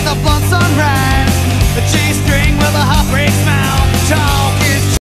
with a blunt sunrise, G string with a heartbreak smile.